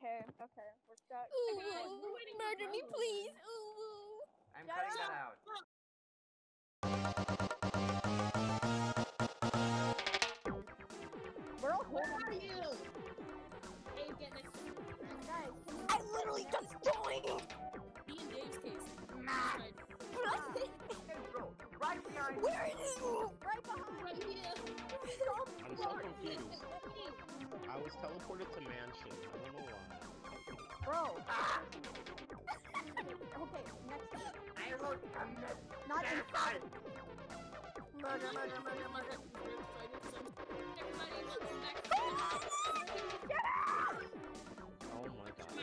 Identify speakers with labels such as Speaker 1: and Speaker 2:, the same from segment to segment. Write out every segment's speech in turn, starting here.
Speaker 1: Okay, okay, we're stuck.
Speaker 2: Ooh,
Speaker 3: we're waiting for
Speaker 2: murder me, please. Ooh.
Speaker 4: I'm
Speaker 1: Shut
Speaker 4: cutting that out.
Speaker 1: We're all
Speaker 3: Where are you? Dave, get next to.
Speaker 1: Guys,
Speaker 2: I literally just joined.
Speaker 3: Me and Dave's case.
Speaker 4: Hey, bro, right behind
Speaker 2: Where is you?
Speaker 1: right behind?
Speaker 3: Right here.
Speaker 5: I'm so confused. Was teleported to mansion. I don't know why.
Speaker 1: Bro.
Speaker 4: Ah,
Speaker 1: Okay, next time.
Speaker 4: I wrote.
Speaker 1: Not inside.
Speaker 2: Murder, murder, murder, murder.
Speaker 3: Everybody, welcome back.
Speaker 5: Oh my god.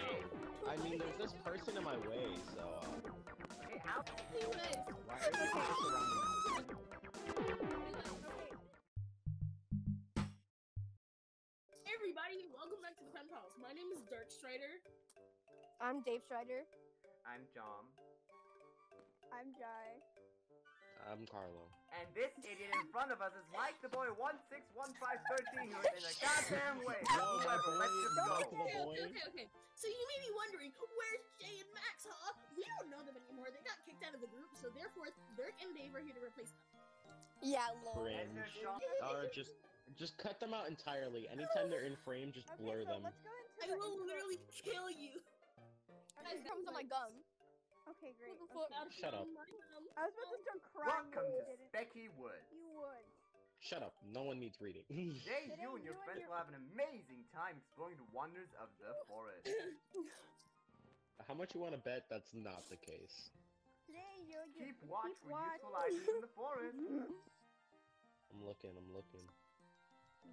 Speaker 5: I mean, there's this person in my way, so uh,
Speaker 4: Hey, out.
Speaker 3: Anyways,
Speaker 5: why are you surrounding me?
Speaker 3: Everybody, welcome back to the penthouse. My name is Dirk Strider.
Speaker 2: I'm Dave Strider.
Speaker 4: I'm John.
Speaker 1: I'm Jai.
Speaker 5: I'm Carlo.
Speaker 4: And this idiot in front of us is Mike the boy 161513 who is in a goddamn way.
Speaker 5: Yo, my
Speaker 4: let's just go.
Speaker 3: Okay, okay, okay, okay. So you may be wondering, where's Jay and Max, huh? We don't know them anymore. They got kicked out of the group, so therefore Dirk and Dave are here to replace them.
Speaker 2: Yeah, lol.
Speaker 4: And
Speaker 5: Cringe.
Speaker 4: there's Sean.
Speaker 5: Or just, just cut them out entirely. Anytime they're in frame, just
Speaker 1: Okay,
Speaker 5: blur
Speaker 1: so
Speaker 5: them.
Speaker 1: let's go into
Speaker 3: I will
Speaker 1: intro.
Speaker 3: literally kill you.
Speaker 1: Okay,
Speaker 2: It comes on my gum.
Speaker 1: Okay, great.
Speaker 2: What the fuck?
Speaker 1: okay.
Speaker 5: Shut up.
Speaker 1: I was about to start crying.
Speaker 4: Welcome
Speaker 1: when
Speaker 4: to
Speaker 1: didn't.
Speaker 4: Specky Wood.
Speaker 1: You would.
Speaker 5: Shut up. No one needs reading.
Speaker 4: Today,
Speaker 1: Today
Speaker 4: you and your
Speaker 1: you and
Speaker 4: friends
Speaker 1: your-
Speaker 4: will have an amazing time exploring the wonders of the forest.
Speaker 5: How much you want to bet that's not the case?
Speaker 1: Today you're you
Speaker 4: Keep watch
Speaker 1: keep
Speaker 4: for
Speaker 1: watch.
Speaker 4: useful items in the forest.
Speaker 5: I'm looking. I'm looking.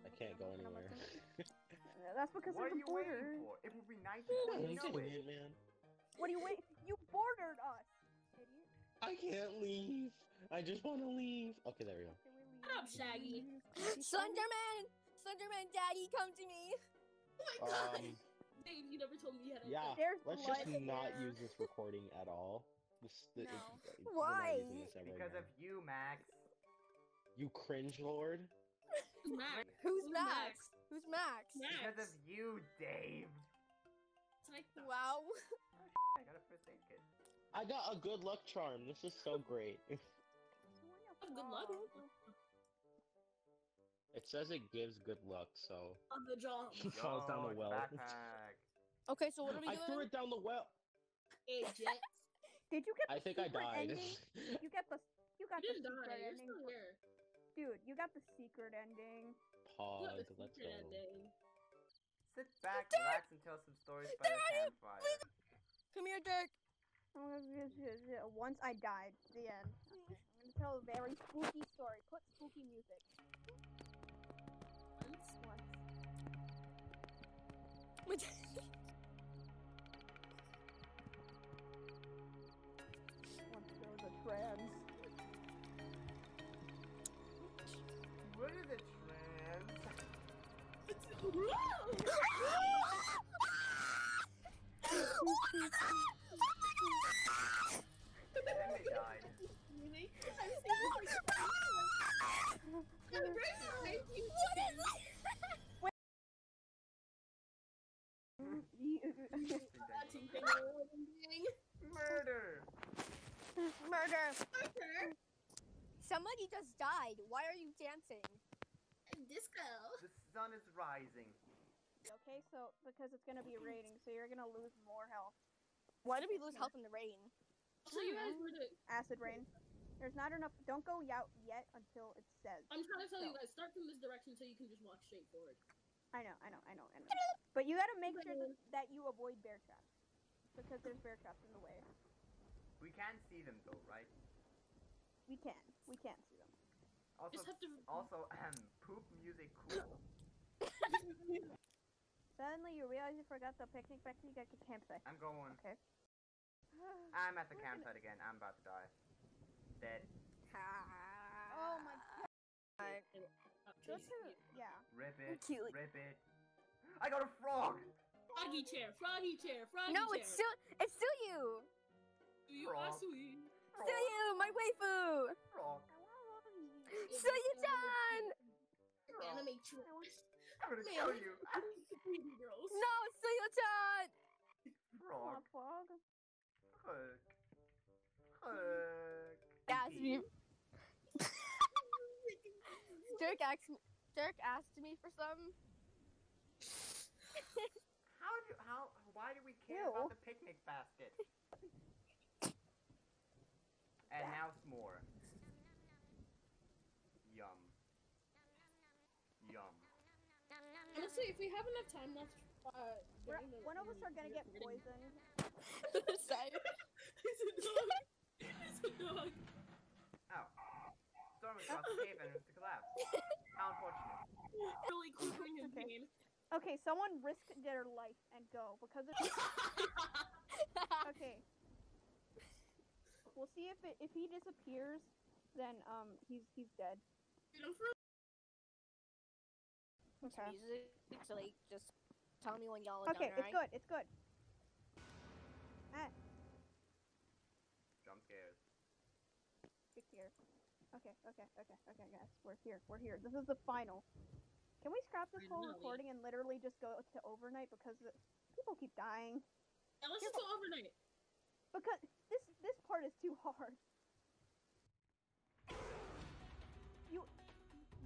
Speaker 5: I can't go anywhere.
Speaker 1: That's because
Speaker 4: What
Speaker 1: of
Speaker 4: are
Speaker 1: the
Speaker 4: you waiting
Speaker 1: border.
Speaker 4: for? It would be nice if
Speaker 5: I'm
Speaker 4: you know it.
Speaker 5: it, man.
Speaker 1: What are you wait? You bordered us, idiot.
Speaker 5: I can't leave. I just want to leave. Okay, there we go.
Speaker 1: Can we leave?
Speaker 3: Shut up, Shaggy.
Speaker 2: Slenderman! Slenderman, daddy, come to me.
Speaker 3: Oh my god!
Speaker 5: Um,
Speaker 3: Dave, you never told me you had a
Speaker 5: yeah.
Speaker 1: There's
Speaker 5: Let's just
Speaker 1: in
Speaker 5: not
Speaker 1: there.
Speaker 5: use this recording at all. This, the,
Speaker 2: No.
Speaker 5: it- it-
Speaker 2: Why?
Speaker 5: this
Speaker 4: Because
Speaker 5: again.
Speaker 4: of you, Max.
Speaker 5: You cringe lord.
Speaker 3: Who's Max?
Speaker 2: Who's
Speaker 3: Who's
Speaker 2: Max? Who's Max?
Speaker 4: Because of you, Dave.
Speaker 3: Like,
Speaker 2: Wow.
Speaker 4: Oh, I got a first aid.
Speaker 5: I got a good luck charm. This is so great.
Speaker 3: Good luck.
Speaker 5: It says it gives good luck, so
Speaker 3: On the job.
Speaker 5: it falls down the well.
Speaker 4: Backpack.
Speaker 2: Okay, so what are we
Speaker 5: I
Speaker 2: doing?
Speaker 5: threw it down the well.
Speaker 3: Hey, Jet.
Speaker 1: Did you get the
Speaker 5: I think I died.
Speaker 1: ending? You get the you got
Speaker 3: You
Speaker 1: the
Speaker 3: didn't
Speaker 1: secret
Speaker 3: die. You're still here.
Speaker 1: Dude, you got the secret ending.
Speaker 3: You got
Speaker 5: Pog,
Speaker 3: the
Speaker 5: let's
Speaker 3: secret
Speaker 5: go.
Speaker 3: ending.
Speaker 4: Sit back, relax, and tell some stories by the campfire.
Speaker 2: Come here, Dirk.
Speaker 1: Oh, once I died. The end. Okay. I'm gonna tell a very spooky story. Put spooky music.
Speaker 3: Once.
Speaker 1: Once. Once
Speaker 4: Murder.
Speaker 2: Murder. Somebody just died. Why are you dancing?
Speaker 3: Disco.
Speaker 4: The sun is rising.
Speaker 1: Okay, so because it's gonna be raining, so you're gonna lose more health.
Speaker 2: Why did we lose health in the rain?
Speaker 3: So you guys were to.
Speaker 1: Acid rain. There's not enough. Don't go out yet until it says.
Speaker 3: I'm trying to tell you guys, start from this direction so you can just walk straight forward.
Speaker 1: I know, I know, I know, I know. But you gotta make sure that, that you avoid bear traps. Because there's bear traps in the way.
Speaker 4: We can see them though, right?
Speaker 1: We can. We can see them.
Speaker 4: Also,
Speaker 3: Just have to.
Speaker 4: also, um, poop music cool.
Speaker 1: Suddenly you realize you forgot the picnic picnic at the campsite.
Speaker 4: I'm going.
Speaker 1: Okay.
Speaker 4: I'm at the campsite again. I'm about to die. Dead.
Speaker 1: Oh my god. Go to yeah.
Speaker 4: Rip it.
Speaker 2: Cute.
Speaker 4: Rip it. I got a frog!
Speaker 3: Froggy chair, froggy chair, froggy
Speaker 2: No,
Speaker 3: chair.
Speaker 2: No, it's still it's still you
Speaker 3: you are
Speaker 2: Sui. Tsuyu, my waifu.
Speaker 3: Tsuyu-chan. Anime.
Speaker 4: I'm gonna kill you.
Speaker 3: girls.
Speaker 2: No, Tsuyu-chan. Frog. Frog. Hook. Hook. That's me. Dirk asked me. Dirk asked me for some.
Speaker 4: how do how? Why do we care
Speaker 1: Ew.
Speaker 4: about the picnic basket? And now s'more. Yum. Yum.
Speaker 3: Honestly, if we have enough time left, uh,
Speaker 1: We're, one of us are gonna get poisoned.
Speaker 2: Same.
Speaker 3: It's a dog. It's a dog.
Speaker 4: Oh. Storm across the cave and it's to collapse. How unfortunate.
Speaker 3: Really quivering in
Speaker 1: Okay.
Speaker 3: pain.
Speaker 1: Okay, someone risk their life and go because it's okay. We'll see if it, if he disappears, then um he's he's dead.
Speaker 3: You know, for
Speaker 1: Okay.
Speaker 2: Music. So like, just tell me when y'all are
Speaker 1: Okay,
Speaker 2: done.
Speaker 1: it's good. It's good. Ah,
Speaker 4: Jump scares.
Speaker 1: big here. Okay, okay, okay, okay, guys. We're here. We're here. This is the final. Can we scrap this whole recording and literally just go to overnight because people keep dying?
Speaker 3: yeah, let's just go overnight.
Speaker 1: Because this this part is too hard. You,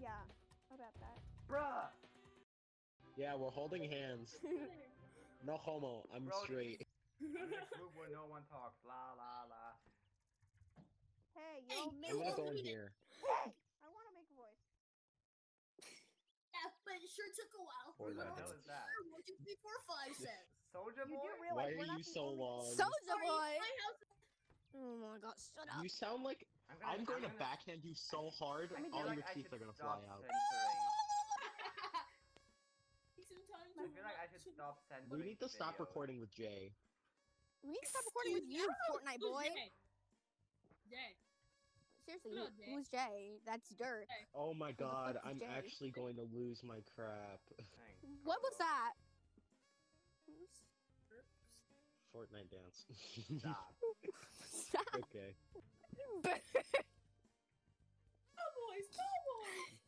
Speaker 1: yeah, about that.
Speaker 4: Bruh!
Speaker 5: Yeah, we're holding hands. No homo. I'm
Speaker 4: Bro,
Speaker 5: straight.
Speaker 4: In this group where no one talks. La la la.
Speaker 1: Hey,
Speaker 3: Hey,
Speaker 1: yo,
Speaker 5: I'm
Speaker 1: make
Speaker 5: gonna
Speaker 3: Hey,
Speaker 5: go in
Speaker 3: hey,
Speaker 5: here.
Speaker 1: Hey, I want to make a voice.
Speaker 3: yeah, but it sure took a while.
Speaker 5: Or
Speaker 4: What the
Speaker 5: that.
Speaker 4: hell is that?
Speaker 3: One, two, three, four, five says.
Speaker 4: Soldier
Speaker 1: You
Speaker 4: boy?
Speaker 1: do realize
Speaker 5: Why
Speaker 1: we're
Speaker 5: you so long?
Speaker 2: Soldier boy.
Speaker 3: my house.
Speaker 2: Oh my god, shut up.
Speaker 5: You sound like
Speaker 4: I'm,
Speaker 5: I'm going to
Speaker 4: gonna-
Speaker 5: backhand you so hard, all
Speaker 4: like
Speaker 5: your
Speaker 4: I
Speaker 5: teeth are gonna fly out.
Speaker 4: Censoring.
Speaker 3: Take some time
Speaker 4: I feel like I should stop censoring.
Speaker 5: We need to stop
Speaker 4: videos.
Speaker 5: recording with Jay.
Speaker 2: We need to stop recording with you, Fortnite
Speaker 3: Who's
Speaker 2: boy.
Speaker 3: Jay? Jay.
Speaker 2: Seriously,
Speaker 3: Hello, Jay.
Speaker 2: who's Jay? That's Dirk.
Speaker 5: Oh my
Speaker 2: Who the fuck
Speaker 5: god, I'm
Speaker 2: Jay?
Speaker 5: actually going to lose my crap.
Speaker 2: What was that?
Speaker 5: Fortnite dance.
Speaker 4: Stop.
Speaker 2: Stop.
Speaker 5: okay.
Speaker 3: Cowboys, cowboys.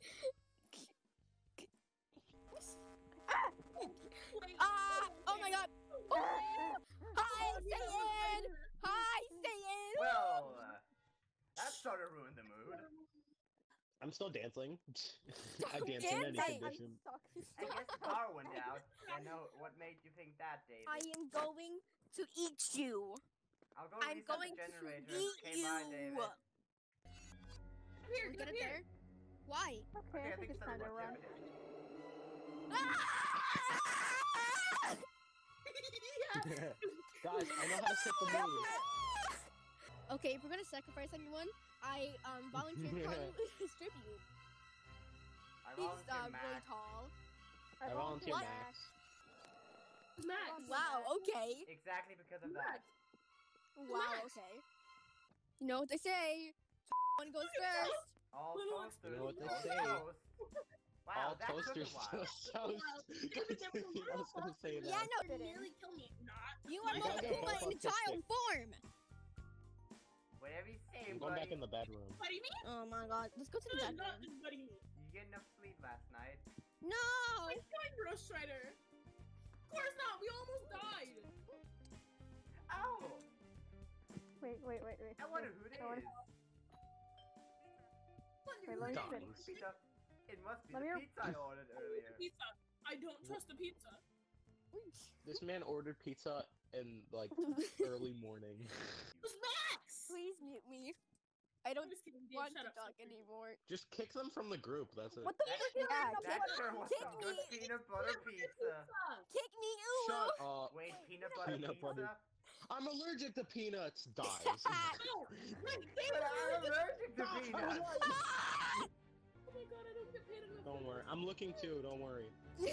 Speaker 3: Wait,
Speaker 2: Ah! Oh my
Speaker 3: wait.
Speaker 2: god! Hi, Satan! Hi, Satan!
Speaker 4: Well, uh, that sort of ruined the mood.
Speaker 5: I'm still dancing. I
Speaker 2: Stop
Speaker 5: dance in any.
Speaker 1: I'm
Speaker 5: condition.
Speaker 1: stuck.
Speaker 4: I guess the power went out. I know what made you think that, David.
Speaker 2: I am going to eat you.
Speaker 4: I'll go
Speaker 2: I'm going
Speaker 4: the
Speaker 2: to eat
Speaker 4: okay,
Speaker 2: you.
Speaker 4: bye, David.
Speaker 3: Come here,
Speaker 2: We
Speaker 3: come
Speaker 2: get it
Speaker 3: here.
Speaker 2: there? Why?
Speaker 1: Okay, I think it's time to run.
Speaker 5: Guys, I know how to set the mood.
Speaker 2: Okay, if we're gonna sacrifice anyone, I um volunteer to strip you.
Speaker 4: I
Speaker 2: He's
Speaker 4: volunteer
Speaker 2: uh, really tall.
Speaker 5: I volunteer
Speaker 2: What?
Speaker 5: Max.
Speaker 3: Max.
Speaker 2: Wow. Okay.
Speaker 4: Exactly because of that.
Speaker 2: Wow.
Speaker 3: Max.
Speaker 2: Okay. You know what they say? One goes first.
Speaker 4: All
Speaker 3: Little
Speaker 4: toasters.
Speaker 5: You know what they say.
Speaker 4: Wow,
Speaker 5: All
Speaker 4: that
Speaker 5: toasters
Speaker 4: took a
Speaker 5: toast toast. I was gonna say that.
Speaker 2: Yeah, no.
Speaker 1: Fit in.
Speaker 3: Nearly kill me. Not.
Speaker 2: You are
Speaker 5: You
Speaker 2: Mo
Speaker 5: gotta go
Speaker 2: Puma in child
Speaker 5: stick.
Speaker 2: form.
Speaker 4: Whatever you say,
Speaker 5: I'm going back in the bedroom.
Speaker 3: Buddy me?
Speaker 2: Oh my god. Let's go to the bedroom.
Speaker 3: not just buddy me.
Speaker 4: You get enough sleep last night.
Speaker 2: No.
Speaker 3: I'm fine, Ghost Rider. Of course not. We almost died.
Speaker 1: Wait, wait, wait, wait.
Speaker 4: I wonder who it
Speaker 1: I.
Speaker 3: Wonder
Speaker 1: Wait, let me
Speaker 3: it
Speaker 4: Pizza. It must be
Speaker 1: Let
Speaker 4: the
Speaker 1: me-
Speaker 4: pizza I ordered earlier.
Speaker 3: Pizza. I don't trust the pizza.
Speaker 5: This man ordered pizza in like early morning.
Speaker 3: It was Max.
Speaker 2: Please mute me. I don't
Speaker 3: just kidding.
Speaker 2: Want to talk
Speaker 3: Stop
Speaker 2: anymore.
Speaker 5: Just kick them from the group. That's it.
Speaker 1: What the
Speaker 4: That-
Speaker 1: frick is
Speaker 2: Yeah,
Speaker 1: that?
Speaker 4: That sure was
Speaker 2: Kick me.
Speaker 4: peanut butter pizza.
Speaker 2: Kick me, Ulu.
Speaker 5: Shut up.
Speaker 4: Wait, peanut butter
Speaker 5: Peanut
Speaker 4: pizza?
Speaker 5: butter. I'm allergic to peanuts. Dies.
Speaker 3: No, wait, Dave,
Speaker 4: But
Speaker 3: I'm
Speaker 4: I'm allergic to peanuts.
Speaker 3: Oh my god, I don't get paid enough.
Speaker 5: Don't worry. I'm looking too. Don't worry.
Speaker 3: I don't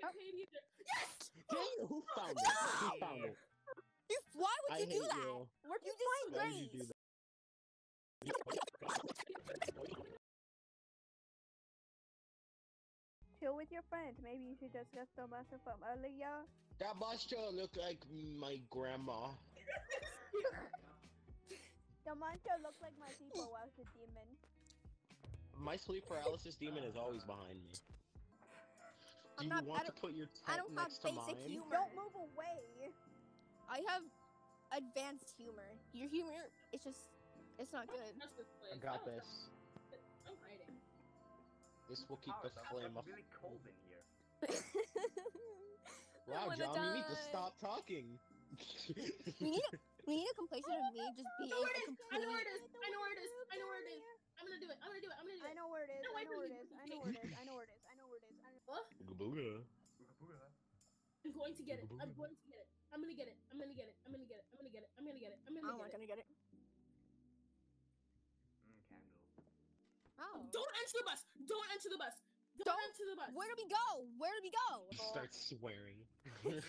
Speaker 3: get paid either. Yes!
Speaker 5: Jay, who found it? Who found it?
Speaker 2: You, why would
Speaker 5: I
Speaker 2: you do that?
Speaker 5: you.
Speaker 2: Where'd you
Speaker 5: Why would
Speaker 1: with your friends. Maybe you should just discuss the master from earlier.
Speaker 5: That must sure look like my grandma.
Speaker 1: The monster looks like my people was the demon.
Speaker 5: My sleep paralysis demon is always behind me.
Speaker 2: I'm
Speaker 5: Do you
Speaker 2: not-
Speaker 5: want to put your
Speaker 2: I don't have
Speaker 5: next to
Speaker 2: basic
Speaker 5: mine?
Speaker 2: humor.
Speaker 1: Don't move away.
Speaker 2: I have advanced humor. Your humor, it's just, it's not good.
Speaker 3: That's this place.
Speaker 5: I got this.
Speaker 3: I'm hiding.
Speaker 5: This will keep
Speaker 4: Power,
Speaker 5: the flame up.
Speaker 4: really cold in here.
Speaker 5: Wow,
Speaker 2: wanna
Speaker 5: John, you need to stop talking.
Speaker 2: we need a we need a complacent of me just being
Speaker 3: know where it is. I know where it is. I know where it is. I know where it is. I'm gonna do it. I'm gonna do it. I'm gonna do it.
Speaker 1: I know where it is.
Speaker 3: No,
Speaker 1: I
Speaker 3: I
Speaker 1: know where it
Speaker 3: really-
Speaker 1: is. I know where it is. I know where it is. I know where it is. I know.
Speaker 3: What?
Speaker 5: Ooga booga.
Speaker 4: Ooga booga.
Speaker 3: I'm going to get it. I'm
Speaker 5: Booga.
Speaker 3: going to get it. I'm gonna get it. I'm gonna get it. I'm gonna get it. I'm gonna get it. I'm gonna get it. I'm
Speaker 2: Oh,
Speaker 3: gonna
Speaker 2: I'm not
Speaker 3: get it.
Speaker 2: gonna get it.
Speaker 4: Mm, candle.
Speaker 2: Oh.
Speaker 3: Don't enter the bus. Don't enter the bus. Don't,
Speaker 2: Don't-
Speaker 3: enter the bus.
Speaker 2: Where do we go? Where do we go?
Speaker 5: Start swearing.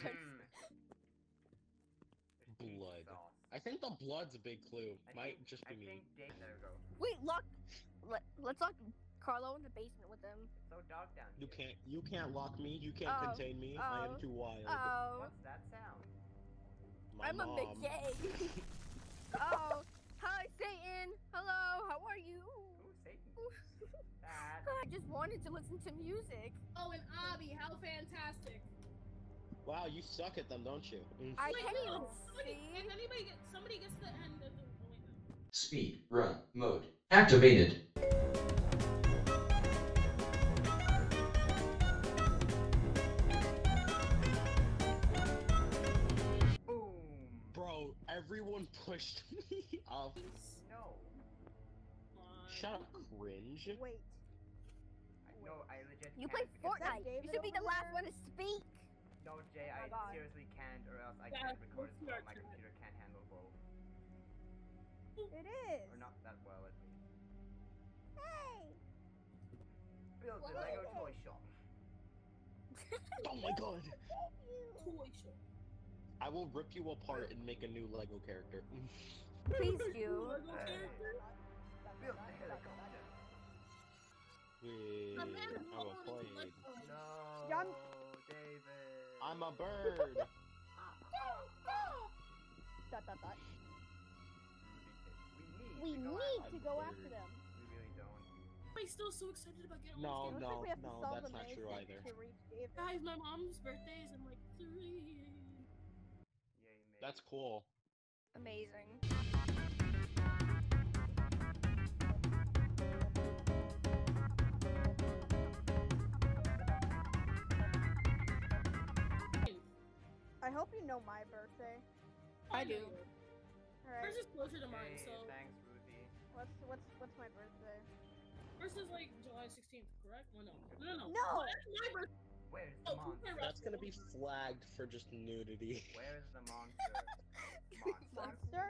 Speaker 4: Mm.
Speaker 5: Blood. I think the blood's a big clue.
Speaker 4: I
Speaker 5: Might
Speaker 4: think-
Speaker 5: just
Speaker 4: I
Speaker 5: be me.
Speaker 4: think Dave. There we go.
Speaker 2: Wait, lock. Let, let's lock Carlo in the basement with him.
Speaker 4: It's so dark down
Speaker 5: You can't. You can't lock me. You can't
Speaker 2: Oh,
Speaker 5: contain me. I
Speaker 2: oh,
Speaker 5: am too wild.
Speaker 2: Oh,
Speaker 4: What's that sound?
Speaker 5: My
Speaker 2: I'm a big wanted to listen to music.
Speaker 3: Oh, and Abby, how fantastic.
Speaker 5: Wow, you suck at them, don't you?
Speaker 2: I
Speaker 3: Wait,
Speaker 2: can't
Speaker 3: no,
Speaker 2: even
Speaker 3: somebody,
Speaker 2: see.
Speaker 3: If anybody gets, somebody gets the end of the. Oh.
Speaker 6: Speed run mode activated.
Speaker 4: Boom.
Speaker 5: Bro, everyone pushed me off.
Speaker 4: No.
Speaker 5: Shut up, cringe.
Speaker 1: Wait.
Speaker 4: I, no, I legit.
Speaker 2: You play
Speaker 4: because-
Speaker 2: Fortnite. You should be the last
Speaker 1: there?
Speaker 2: one to speak.
Speaker 4: No, Jay,
Speaker 2: Oh
Speaker 4: I
Speaker 2: God.
Speaker 4: seriously can't, or else I
Speaker 3: Yeah,
Speaker 4: can't record
Speaker 3: let's
Speaker 4: as well. My computer can't handle both,
Speaker 1: It is.
Speaker 4: or not that well at least.
Speaker 1: Hey.
Speaker 4: Build the
Speaker 3: What?
Speaker 4: Lego toy shop.
Speaker 5: Oh my god.
Speaker 3: Toy show.
Speaker 5: I will rip you apart and make a new Lego character.
Speaker 2: Please do.
Speaker 3: Lego
Speaker 4: Hey.
Speaker 3: character.
Speaker 4: Build the helicopter.
Speaker 5: Wait, I'm a plane.
Speaker 4: No,
Speaker 1: John-
Speaker 4: David.
Speaker 5: I'm a bird.
Speaker 1: Dot dot dot.
Speaker 4: We
Speaker 1: We
Speaker 4: need. to go
Speaker 1: need
Speaker 4: after
Speaker 1: to go
Speaker 5: bird.
Speaker 1: after them.
Speaker 4: We really don't.
Speaker 3: I'm still so excited about getting
Speaker 5: No,
Speaker 3: on this game.
Speaker 5: no,
Speaker 1: like we have to
Speaker 5: no,
Speaker 1: solve
Speaker 5: that's not
Speaker 1: maze
Speaker 5: true either.
Speaker 1: To reach
Speaker 3: Guys, my mom's birthday is in like three.
Speaker 4: Yay.
Speaker 5: That's cool.
Speaker 2: Amazing.
Speaker 1: I hope you know my birthday.
Speaker 2: I do.
Speaker 1: Alright.
Speaker 3: Hers is closer to mine,
Speaker 4: Yay,
Speaker 3: so
Speaker 4: thanks, Ruthie.
Speaker 1: What's what's what's my birthday?
Speaker 3: hers is like July 16th, correct? Well, no, no, no.
Speaker 1: No!
Speaker 3: Oh, that's my oh, birthday.
Speaker 4: Where's the
Speaker 3: Oh, who's
Speaker 4: monster?
Speaker 5: That's gonna be flagged for just nudity.
Speaker 4: Where's the monster? monster?
Speaker 1: Monster?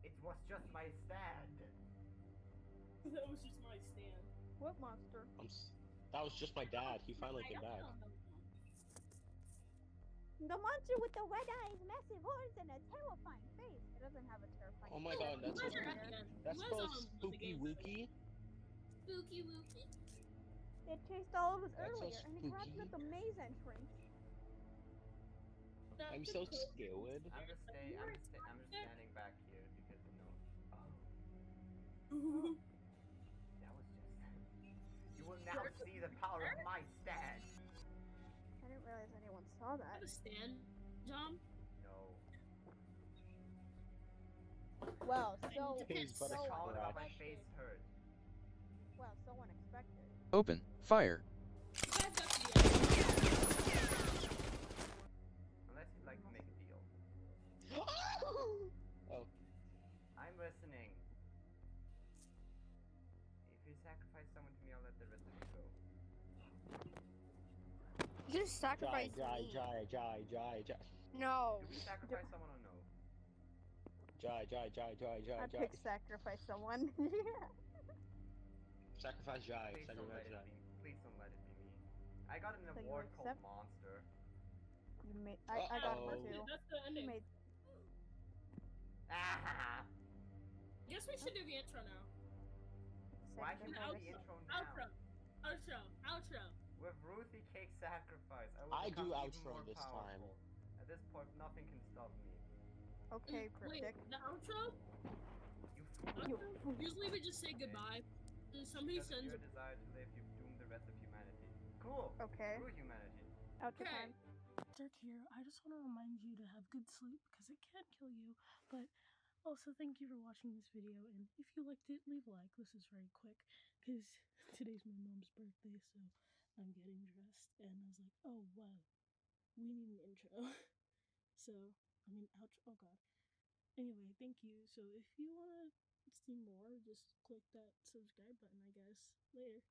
Speaker 4: It was just my stand.
Speaker 3: That was just my stand.
Speaker 1: What monster?
Speaker 5: I'm s- that was just my dad. He finally
Speaker 3: I
Speaker 5: came back.
Speaker 3: know.
Speaker 1: The monster with the red eyes, massive horns, and a terrifying face. It doesn't have a terrifying face.
Speaker 5: Oh my
Speaker 1: face.
Speaker 5: god, that's
Speaker 3: You guys are
Speaker 1: weird.
Speaker 3: at the end.
Speaker 5: That's
Speaker 3: You guys,
Speaker 5: both
Speaker 3: um, the
Speaker 5: spooky wookie.
Speaker 3: Spooky wookie.
Speaker 1: It chased all of us
Speaker 5: That's so
Speaker 1: earlier, and it grabbed
Speaker 5: spooky.
Speaker 1: at the maze entrance.
Speaker 3: That's
Speaker 5: I'm so
Speaker 3: cool-
Speaker 5: scared.
Speaker 4: I'm just stay. I'm just. Sta- I'm just standing back here because you know. Oh, that was just. You will now see the power of my stand.
Speaker 1: Saw
Speaker 3: I
Speaker 1: that.
Speaker 3: have a stand, John.
Speaker 4: No.
Speaker 1: Well, so
Speaker 5: Pays but
Speaker 1: so
Speaker 4: Calling out my face hurt.
Speaker 1: well, so unexpected.
Speaker 6: Open fire.
Speaker 2: Just
Speaker 5: jai, jai,
Speaker 2: me.
Speaker 5: jai, jai, jai, jai,
Speaker 2: No.
Speaker 4: Do we sacrifice someone or no?
Speaker 5: jai, jai, jai, jai, jai,
Speaker 1: I
Speaker 5: jai.
Speaker 1: picked sacrifice someone.
Speaker 5: Sacrifice jai,
Speaker 4: Please don't let
Speaker 5: sacrifice
Speaker 4: it
Speaker 5: jai.
Speaker 4: be. Please don't let it be me. I got an
Speaker 1: So
Speaker 4: award called
Speaker 1: accept-
Speaker 4: Monster.
Speaker 1: you made. I, I got one
Speaker 5: Uh-oh.
Speaker 1: too.
Speaker 3: That's the
Speaker 1: You made.
Speaker 4: Ah!
Speaker 3: Guess we should do the intro now.
Speaker 4: Why should we do the intro now?
Speaker 3: Outro. Outro. Outro.
Speaker 4: With Ruthie Cake Sacrifice, I will
Speaker 5: I do
Speaker 4: become even
Speaker 5: outro
Speaker 4: more
Speaker 5: this time.
Speaker 4: At this point, nothing can stop me.
Speaker 1: Okay,
Speaker 3: Mm, Wait,
Speaker 1: cryptic.
Speaker 3: the outro?
Speaker 4: You
Speaker 3: Outro? Usually we just say goodbye. And somebody
Speaker 4: because
Speaker 3: sends
Speaker 4: your desire to live, you've doomed the rest of humanity. Cool.
Speaker 1: Okay.
Speaker 4: Screw humanity.
Speaker 1: Outro
Speaker 3: Okay.
Speaker 1: time.
Speaker 7: Dirk here. I just want to remind you to have good sleep because it can kill you. But also, thank you for watching this video. And if you liked it, leave a like. This is very quick.
Speaker 3: because today's my mom's birthday, so I'm getting dressed, and I was like, oh wow, we need an intro. so I mean, ouch. Oh god. Anyway, thank you. So if you wanna see more, just click that subscribe button. I guess later.